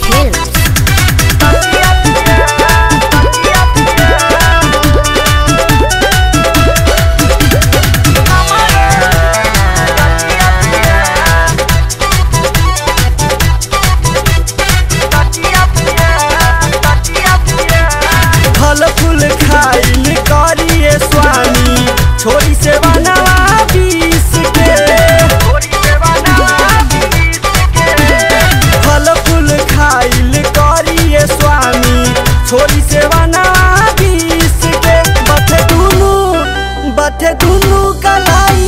Music बथे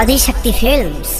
Adishakti films.